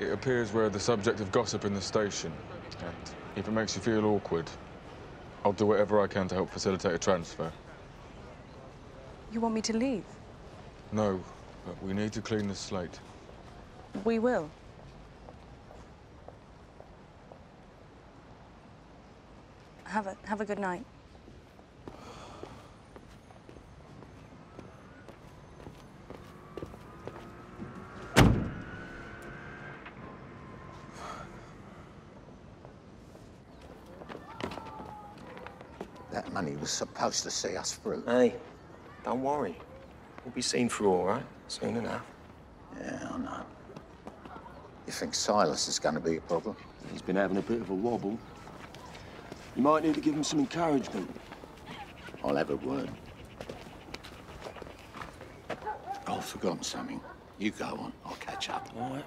It appears we're the subject of gossip in the station. And if it makes you feel awkward, I'll do whatever I can to help facilitate a transfer. You want me to leave? No, but we need to clean the slate. We will. Have a have a good night. That money was supposed to see us through. Hey, don't worry. We'll be seen through all right, soon enough. Yeah, I know. You think Silas is going to be a problem? He's been having a bit of a wobble. You might need to give him some encouragement. I'll have a word. I've forgotten something. You go on. I'll catch up. All right.